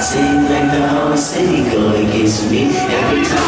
Seems like the whole city go against me. Every time